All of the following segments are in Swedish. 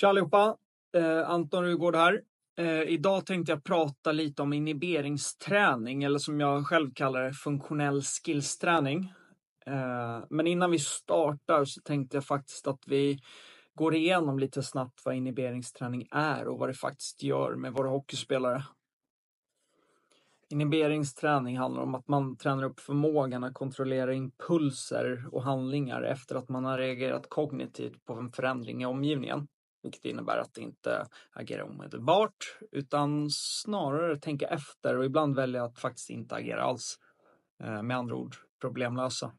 Tja allihopa! Eh, Anton Rugård här. Eh, idag tänkte jag prata lite om inhiberingsträning eller som jag själv kallar det funktionell skillsträning. Eh, men innan vi startar så tänkte jag faktiskt att vi går igenom lite snabbt vad inhiberingsträning är och vad det faktiskt gör med våra hockeyspelare. Inhiberingsträning handlar om att man tränar upp förmågan att kontrollera impulser och handlingar efter att man har reagerat kognitivt på en förändring i omgivningen. Vilket innebär att inte agera omedelbart utan snarare tänka efter och ibland välja att faktiskt inte agera alls. Eh, med andra ord problemlösa.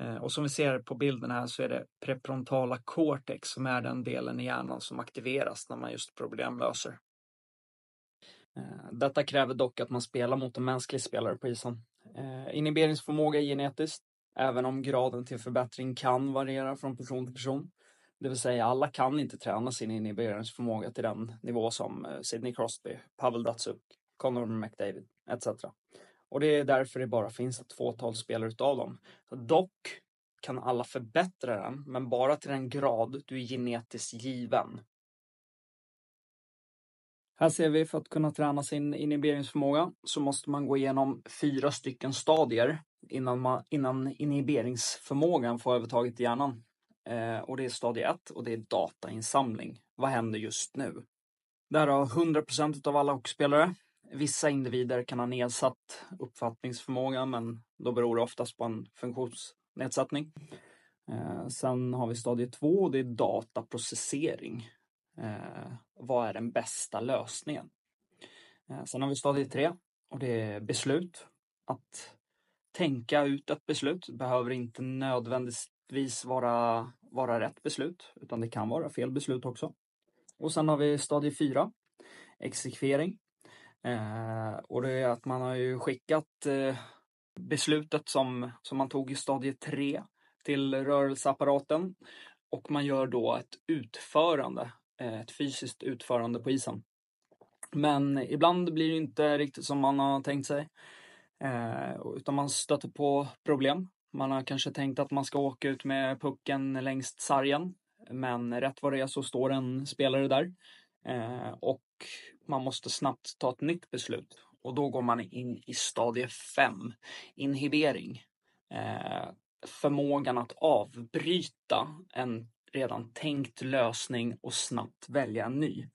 Eh, och som vi ser på bilden här så är det prefrontala cortex som är den delen i hjärnan som aktiveras när man just problemlöser. Eh, detta kräver dock att man spelar mot en mänsklig spelare på isen. Inhiberingsförmåga är genetiskt, även om graden till förbättring kan variera från person till person. Det vill säga alla kan inte träna sin inhiberingsförmåga till den nivå som eh, Sidney Crosby, Pavel Datsuk, Conor McDavid etc. Och det är därför det bara finns ett fåtal spelare utav dem. Dock kan alla förbättra den, men bara till den grad du är genetiskt given. Här ser vi för att kunna träna sin inhiberingsförmåga så måste man gå igenom fyra stycken stadier innan, man, innan inhiberingsförmågan får övertaget i hjärnan. Eh, och det är stadie 1 och det är datainsamling. Vad händer just nu? Där har 100% av alla hockeyspelare. Vissa individer kan ha nedsatt uppfattningsförmåga, men då beror det oftast på en funktionsnedsättning. Eh, sen har vi stadie 2 och det är dataprocessering. Eh, vad är den bästa lösningen? Eh, sen har vi stadie 3 och det är beslut. Att tänka ut ett beslut behöver inte nödvändigtvis vara vara rätt beslut, utan det kan vara fel beslut också. Och sen har vi stadie 4, exekvering. Eh, och det är att man har ju skickat eh, beslutet som, som man tog i stadie 3 till rörelseapparaten och man gör då ett utförande, eh, ett fysiskt utförande på isen. Men ibland blir det inte riktigt som man har tänkt sig. Eh, utan man stöter på problem man har kanske tänkt att man ska åka ut med pucken längst sargen. Men rätt vad det är så står en spelare där. Eh, och man måste snabbt ta ett nytt beslut. Och då går man in i stadie 5, inhibering. Eh, förmågan att avbryta en redan tänkt lösning och snabbt välja en ny.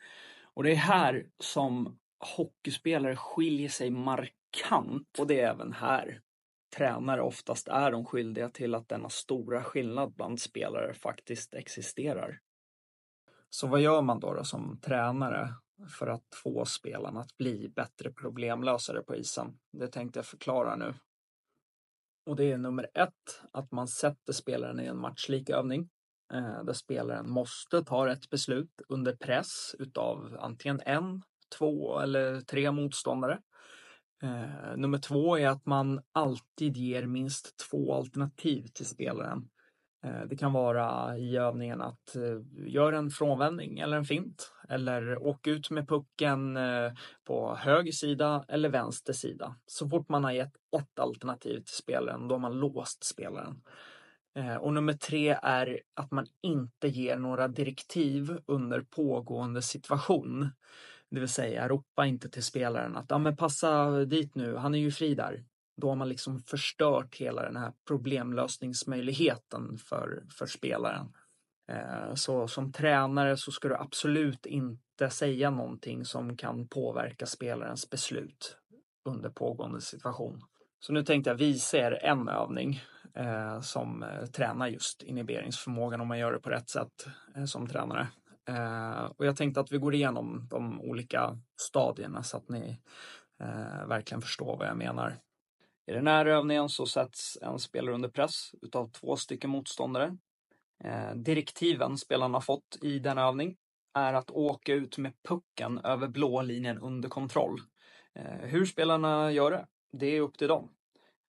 Och det är här som hockeyspelare skiljer sig markant och det är även här tränare oftast är de skyldiga till att denna stora skillnad bland spelare faktiskt existerar. Så vad gör man då, då som tränare för att få spelarna att bli bättre problemlösare på isen? Det tänkte jag förklara nu. Och det är nummer ett, att man sätter spelaren i en matchlik övning eh, där spelaren måste ta rätt beslut under press utav antingen en, två eller tre motståndare. Eh, nummer två är att man alltid ger minst två alternativ till spelaren. Eh, det kan vara i övningen att eh, göra en frånvändning eller en fint eller åka ut med pucken eh, på höger sida eller vänster sida. Så fort man har gett ett alternativ till spelaren, då har man låst spelaren. Eh, och nummer tre är att man inte ger några direktiv under pågående situation. Det vill säga ropa inte till spelaren att ja, men passa dit nu, han är ju fri där. Då har man liksom förstört hela den här problemlösningsmöjligheten för, för spelaren. Eh, så som tränare så ska du absolut inte säga någonting som kan påverka spelarens beslut under pågående situation. Så nu tänkte jag visa er en övning eh, som eh, tränar just inhiberingsförmågan om man gör det på rätt sätt som tränare. Eh, och jag tänkte att vi går igenom de olika stadierna så att ni eh, verkligen förstår vad jag menar. I den här övningen så sätts en spelare under press utav två stycken motståndare. Eh, direktiven spelarna fått i den övning är att åka ut med pucken över blå linjen under kontroll. Eh, hur spelarna gör det, det är upp till dem.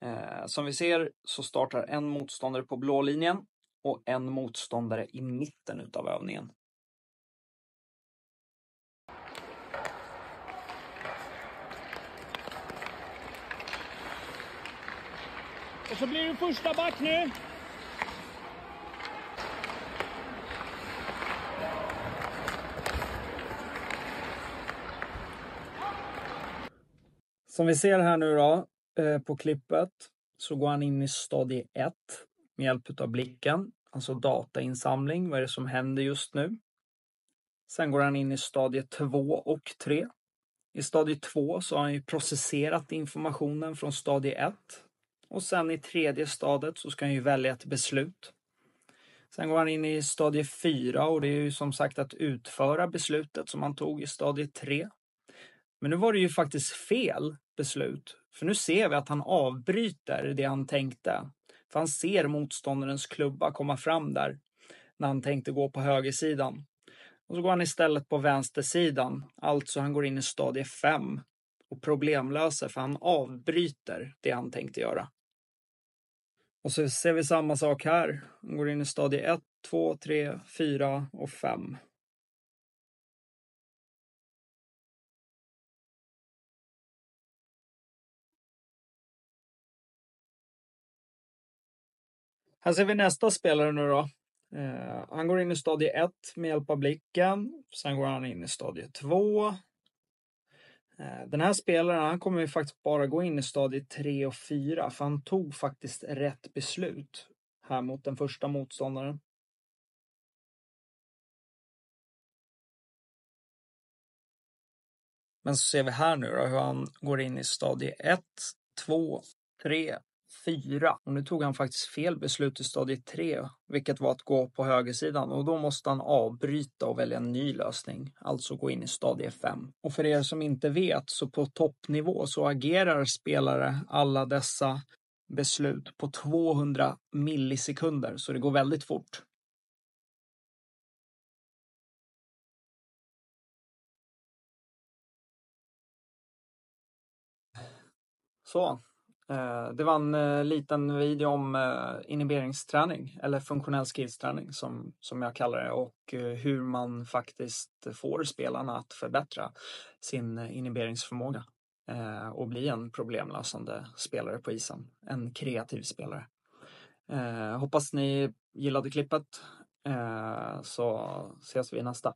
Eh, som vi ser så startar en motståndare på blå linjen och en motståndare i mitten utav övningen. Och så blir du första back nu. Som vi ser här nu då eh, på klippet så går han in i stadie 1 med hjälp av blicken, alltså datainsamling. Vad är det som händer just nu? Sen går han in i stadie 2 och 3. I stadie 2 så har han ju processerat informationen från stadie 1 och sen i tredje stadiet så ska han ju välja ett beslut. Sen går han in i stadie 4 och det är ju som sagt att utföra beslutet som han tog i stadie 3. Men nu var det ju faktiskt fel beslut, för nu ser vi att han avbryter det han tänkte. För han ser motståndarens klubba komma fram där när han tänkte gå på högersidan. Och så går han istället på vänstersidan, alltså han går in i stadie 5 och problemlöser för han avbryter det han tänkte göra. Och så ser vi samma sak här. Han går in i stadie 1, 2, 3, 4 och 5. Här ser vi nästa spelare nu då. Eh, han går in i stadie 1 med hjälp av blicken. Sen går han in i stadie 2. Eh, den här spelaren han kommer ju faktiskt bara gå in i stadie 3 och 4 för han tog faktiskt rätt beslut här mot den första motståndaren. Men så ser vi här nu då hur han går in i stadie 1, 2, 3, 4. Och nu tog han faktiskt fel beslut i stadie 3, vilket var att gå på högersidan och då måste han avbryta och välja en ny lösning, alltså gå in i stadie 5. Och för er som inte vet så på toppnivå så agerar spelare alla dessa beslut på 200 millisekunder, så det går väldigt fort. Så, Eh, det var en eh, liten video om eh, inhiberingsträning eller funktionell skillsträning som, som jag kallar det och hur man faktiskt får spelarna att förbättra sin inhiberingsförmåga och bli en problemlösande spelare på isen. En kreativ spelare. Hoppas ni gillade klippet så ses vi i nästa.